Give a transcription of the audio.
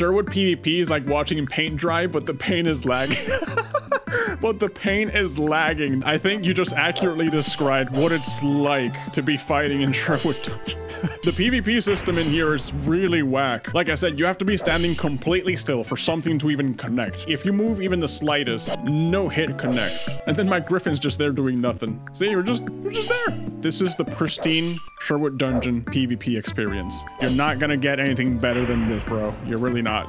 Sherwood PvP is like watching paint dry, but the paint is lagging. but the paint is lagging. I think you just accurately described what it's like to be fighting in Sherwood Dungeon. the PvP system in here is really whack. Like I said, you have to be standing completely still for something to even connect. If you move even the slightest, no hit connects. And then my griffin's just there doing nothing. See, you're just, you're just there. This is the pristine Sherwood Dungeon PvP experience. You're not gonna get anything better than this, bro. You're really not.